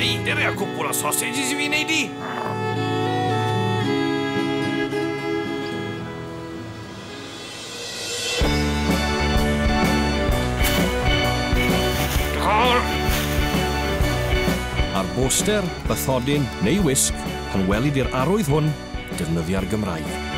Ehi, dere a cuppola sausages i fi neud i? Ar boster, bathodyn neu wisg, pan welid i'r arwydd hwn, defnyddio'r Gymraeg.